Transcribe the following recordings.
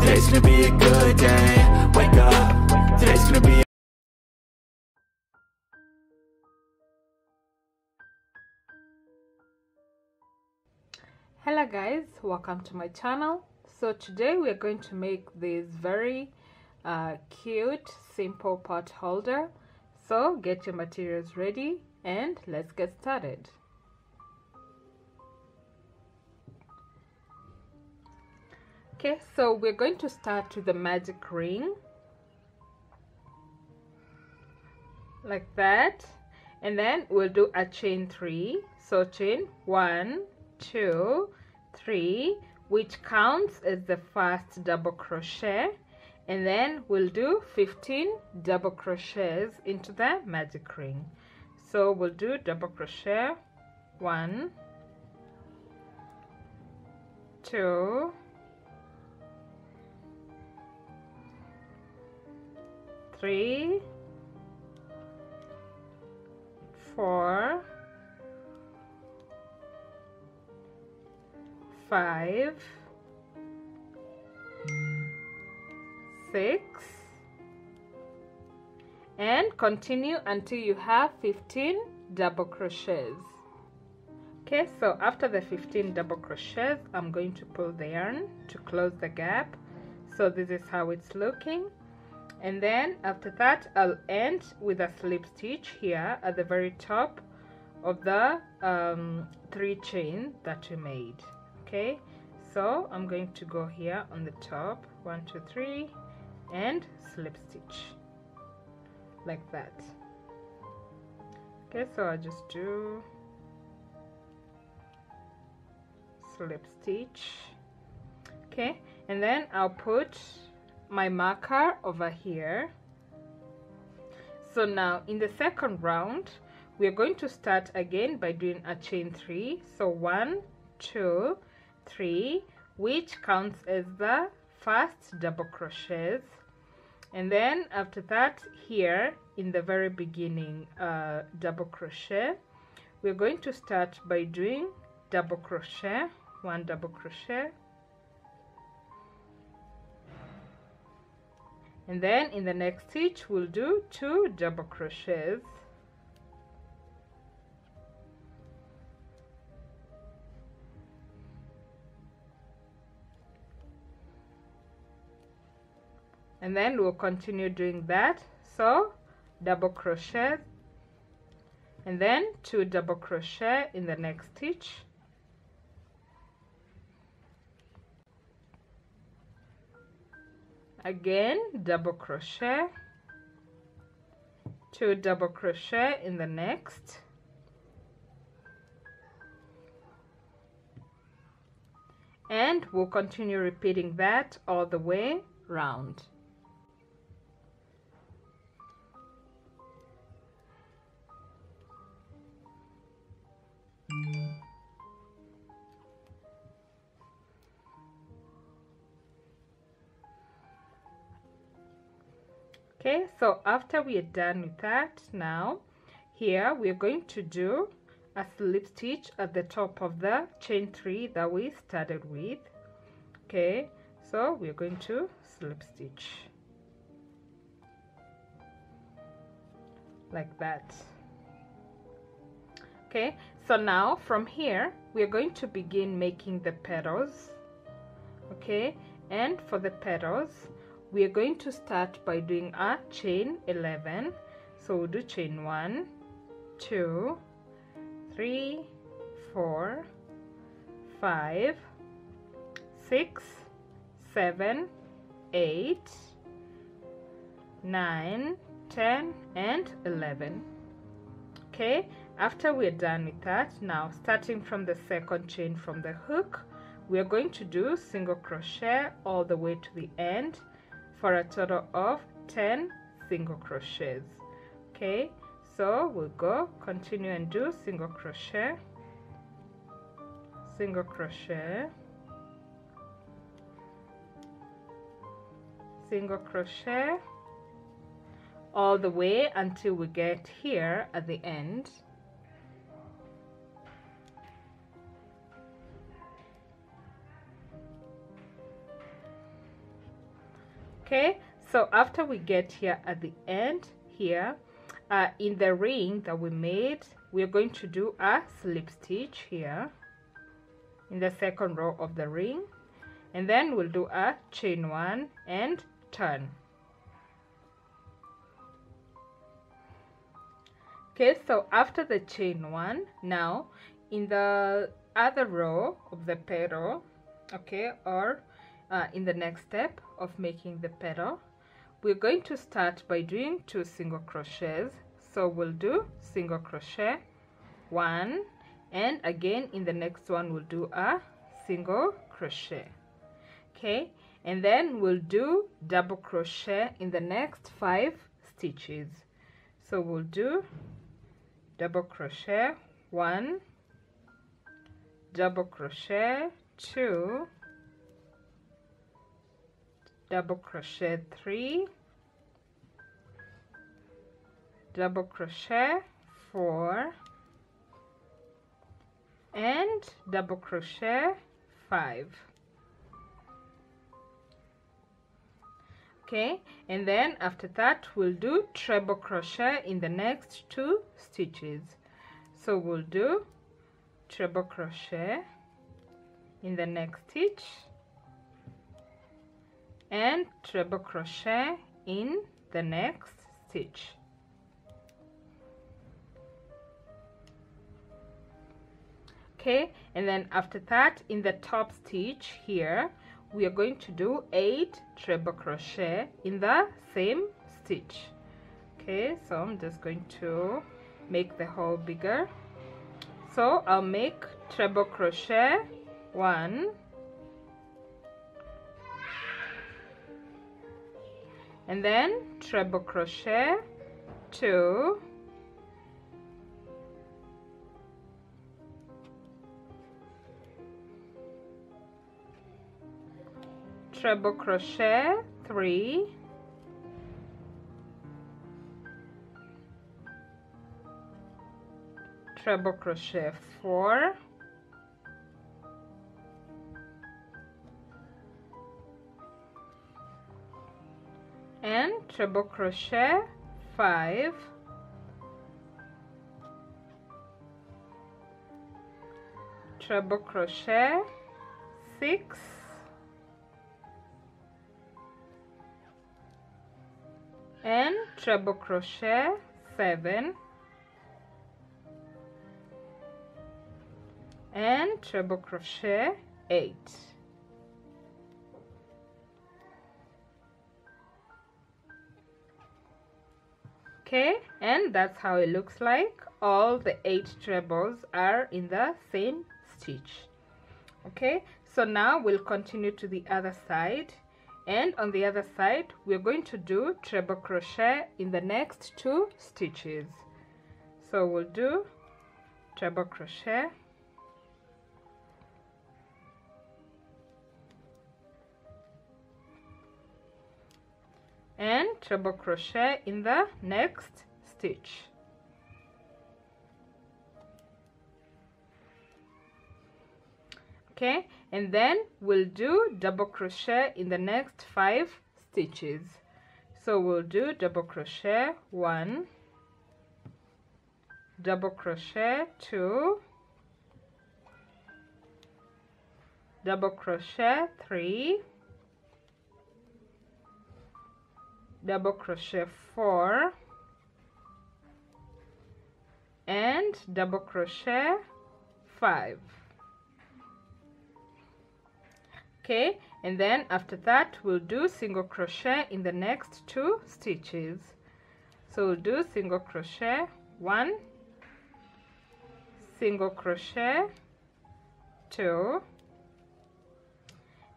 today's gonna be a good day. Wake up, today's gonna be hello guys. Welcome to my channel. So today we're going to make this very uh, cute simple pot holder. So get your materials ready and let's get started okay so we're going to start with the magic ring. Like that. And then we'll do a chain three. So chain one two three which counts as the first double crochet. And then we'll do 15 double crochets into the magic ring. So we'll do double crochet. One two three four five, six, and continue until you have 15 double crochets. Okay, so after the 15 double crochets, I'm going to pull the yarn to close the gap. So this is how it's looking. And then after that, I'll end with a slip stitch here at the very top of the um, three chain that we made okay? So I'm going to go here on the top one two three and slip stitch like that. Okay so I just do slip stitch okay? And then I'll put my marker over here. So now in the second round we are going to start again by doing a chain three. So one two three which counts as the first double crochets. And then after that here in the very beginning uh, double crochet we're going to start by doing double crochet one double crochet and then in the next stitch we'll do two double crochets. And then we'll continue doing that. So double crochet. And then two double crochet in the next stitch again double crochet. Two double crochet in the next. And we'll continue repeating that all the way round okay so after we are done with that now here we're going to do a slip stitch at the top of the chain three that we started with. Okay so we're going to slip stitch. Like that. Okay so now from here we're going to begin making the petals. Okay and for the petals we are going to start by doing a chain 11 so we'll do chain 1 2 3 4 5 6 7 8 9 10 and 11 okay after we're done with that now starting from the second chain from the hook we are going to do single crochet all the way to the end for a total of 10 single crochets. Okay so we'll go continue and do single crochet. Single crochet. Single crochet all the way until we get here at the end okay so after we get here at the end here uh, in the ring that we made we're going to do a slip stitch here in the second row of the ring. And then we'll do a chain one and turn. Okay so after the chain one now in the other row of the petal okay or uh, in the next step of making the petal we're going to start by doing two single crochets. So we'll do single crochet one and again in the next one we'll do a single crochet. Okay and then we'll do double crochet in the next five stitches. So we'll do double crochet one double crochet two double crochet three. Double crochet four. And double crochet five. Okay and then after that we'll do treble crochet in the next two stitches. So we'll do treble crochet in the next stitch and treble crochet in the next stitch. Okay and then after that in the top stitch here we are going to do eight treble crochet in the same stitch. Okay so i'm just going to make the hole bigger. So i'll make treble crochet one and then treble crochet two treble crochet three. Treble crochet four treble crochet five. Treble crochet six. And treble crochet 7 and treble crochet 8 okay and that's how it looks like. All the eight trebles are in the same stitch. Okay so now we'll continue to the other side. And on the other side we're going to do treble crochet in the next two stitches. So we'll do treble crochet and treble crochet in the next stitch. Okay and then we'll do double crochet in the next five stitches. So we'll do double crochet one double crochet two double crochet three double crochet four and double crochet five. Okay and then after that we'll do single crochet in the next two stitches. So we'll do single crochet one single crochet two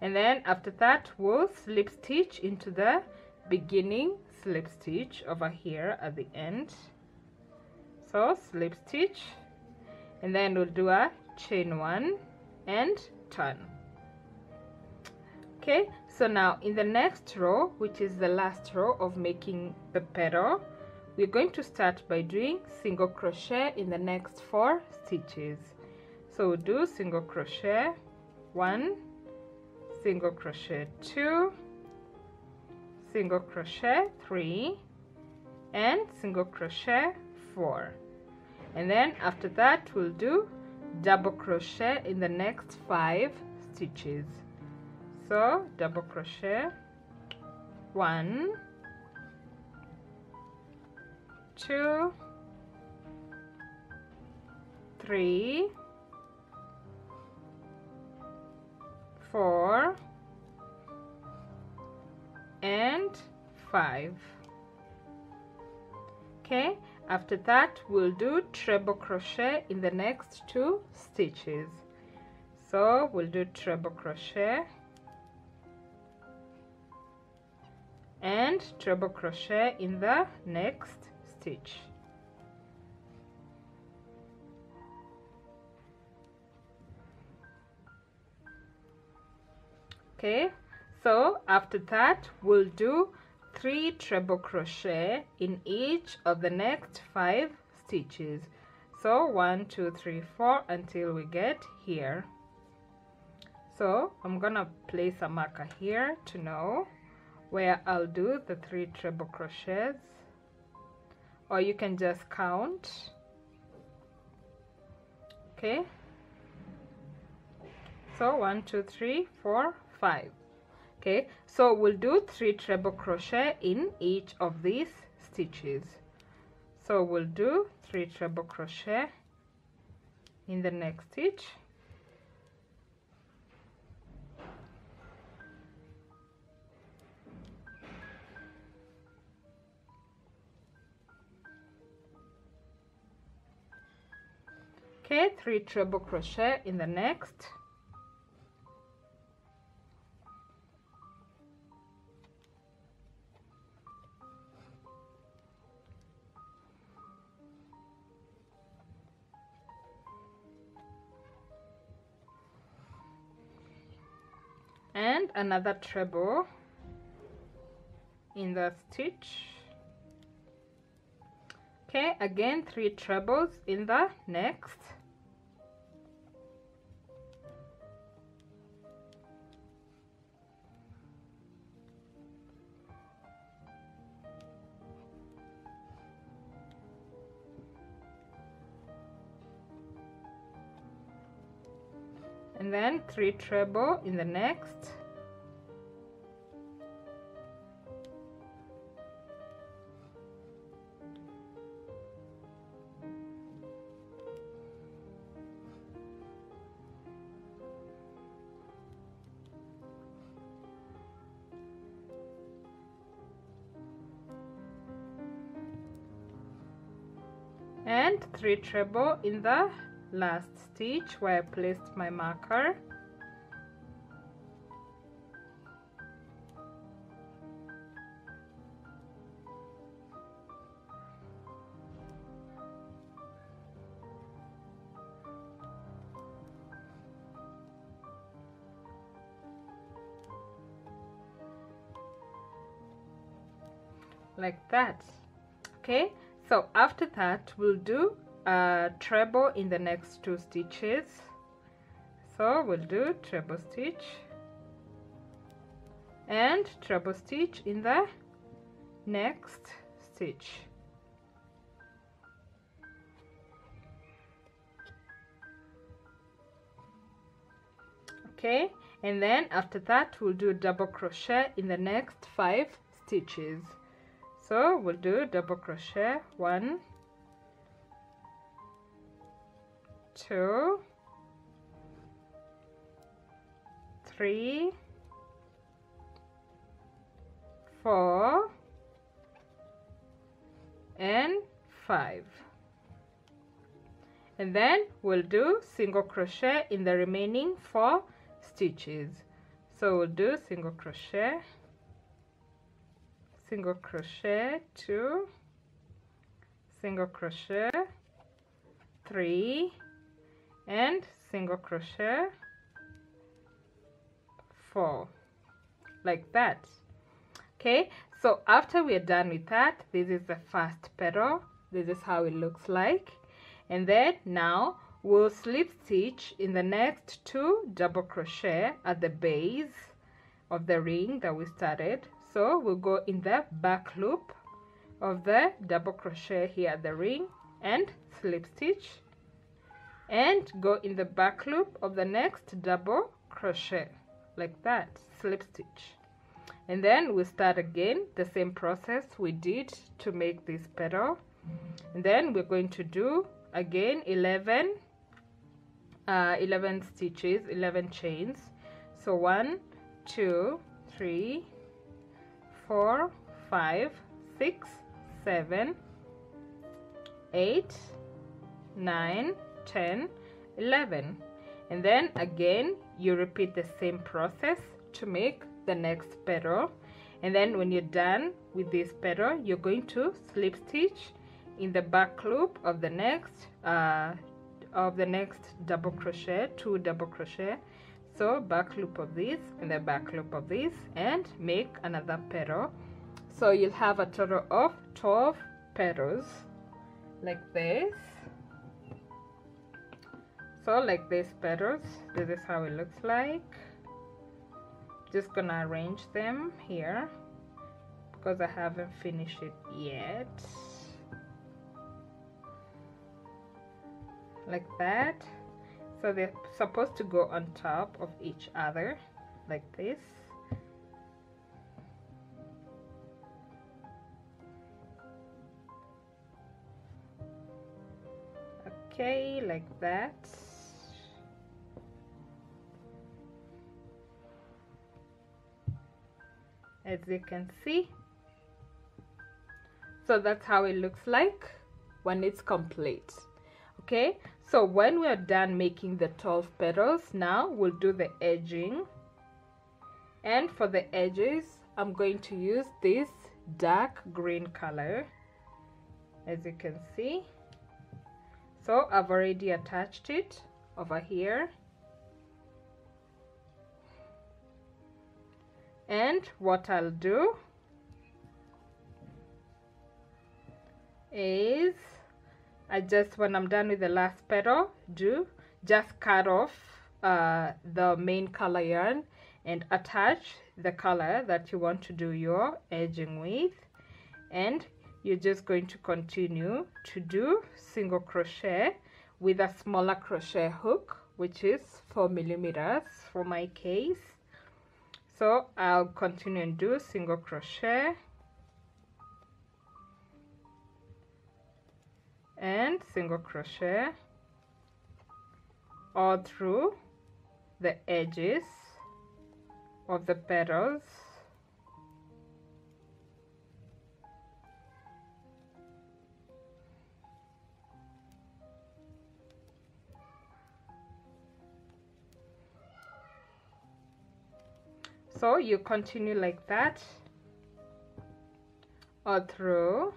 and then after that we'll slip stitch into the beginning slip stitch over here at the end. So slip stitch and then we'll do a chain one and turn. Okay so now in the next row which is the last row of making the petal we're going to start by doing single crochet in the next four stitches. So we'll do single crochet one single crochet two single crochet three and single crochet four. And then after that we'll do double crochet in the next five stitches. So double crochet one two three four and five. Okay after that we'll do treble crochet in the next two stitches. So we'll do treble crochet and treble crochet in the next stitch. Okay so after that we'll do three treble crochet in each of the next five stitches. So one two three four until we get here. So I'm gonna place a marker here to know where I'll do the three treble crochets. Or you can just count. Okay? So one two three four five okay so we'll do three treble crochet in each of these stitches. So we'll do three treble crochet in the next stitch. Okay three treble crochet in the next and another treble in the stitch. Okay again three trebles in the next three treble in the next. And three treble in the last stitch where I placed my marker like that. Okay? So after that we'll do a treble in the next two stitches. So we'll do treble stitch and treble stitch in the next stitch. Okay? And then after that we'll do double crochet in the next five stitches so we'll do double crochet. One two three four and five. And then we'll do single crochet in the remaining four stitches. So we'll do single crochet single crochet two. Single crochet three. And single crochet four. Like that. Okay so after we're done with that this is the first petal. This is how it looks like. And then now we'll slip stitch in the next two double crochet at the base of the ring that we started so we'll go in the back loop of the double crochet here at the ring and slip stitch. And go in the back loop of the next double crochet like that slip stitch. And then we start again the same process we did to make this petal. And then we're going to do again 11 uh, 11 stitches 11 chains. So one two three four five six seven eight nine ten eleven. And then again you repeat the same process to make the next petal and then when you're done with this petal you're going to slip stitch in the back loop of the next uh, of the next double crochet two double crochet so back loop of this and the back loop of this and make another petal so you'll have a total of 12 petals like this. So like these petals this is how it looks like. Just gonna arrange them here because I haven't finished it yet. Like that so they're supposed to go on top of each other like this. Okay like that. As you can see. So that's how it looks like when it's complete okay so when we're done making the 12 petals now we'll do the edging. And for the edges I'm going to use this dark green color as you can see. So I've already attached it over here. And what I'll do is I just when I'm done with the last petal do just cut off uh, the main color yarn and attach the color that you want to do your edging with. And you're just going to continue to do single crochet with a smaller crochet hook which is four millimeters for my case. So I'll continue and do single crochet and single crochet all through the edges of the petals. So you continue like that all through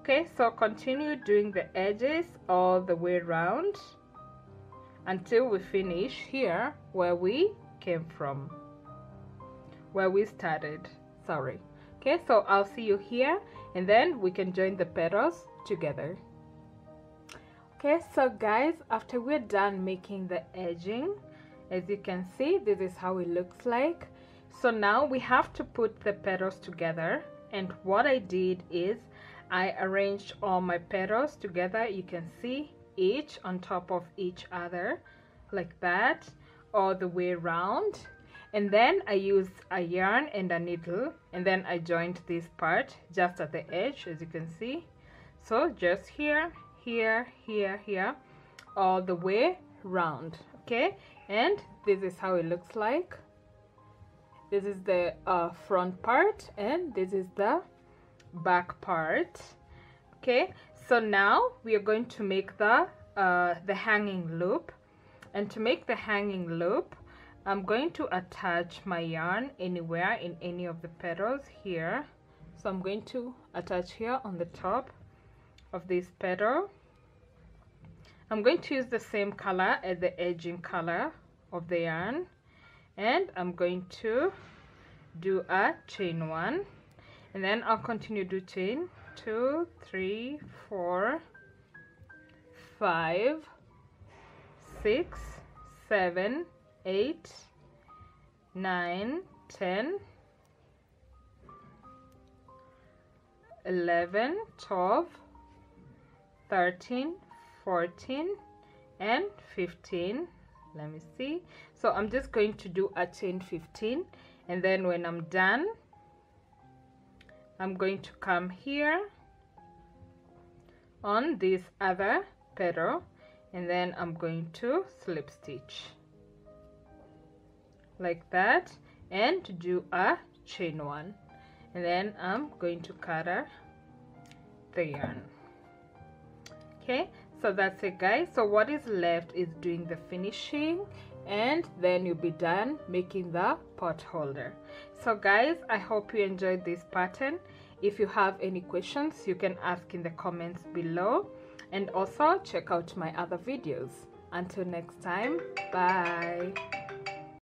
okay so continue doing the edges all the way around until we finish here where we came from where we started sorry. Okay so I'll see you here and then we can join the petals together. Okay so guys after we're done making the edging as you can see this is how it looks like. So now we have to put the petals together and what I did is I arranged all my petals together. You can see each on top of each other like that all the way around and then I used a yarn and a needle and then I joined this part just at the edge as you can see. So just here here here here all the way round okay? And this is how it looks like. This is the uh, front part and this is the back part. Okay so now we are going to make the uh, the hanging loop. And to make the hanging loop I'm going to attach my yarn anywhere in any of the petals here. So I'm going to attach here on the top of this petal. I'm going to use the same color as the edging color of the yarn. And I'm going to do a chain one and then I'll continue to chain two three four five six seven eight nine ten eleven twelve thirteen 14 and 15 let me see. So I'm just going to do a chain 15 and then when I'm done I'm going to come here on this other petal and then I'm going to slip stitch like that and do a chain one. And then I'm going to cut the yarn. Okay so that's it guys. So what is left is doing the finishing and then you'll be done making the pot holder. So guys i hope you enjoyed this pattern. If you have any questions you can ask in the comments below. And also check out my other videos. Until next time bye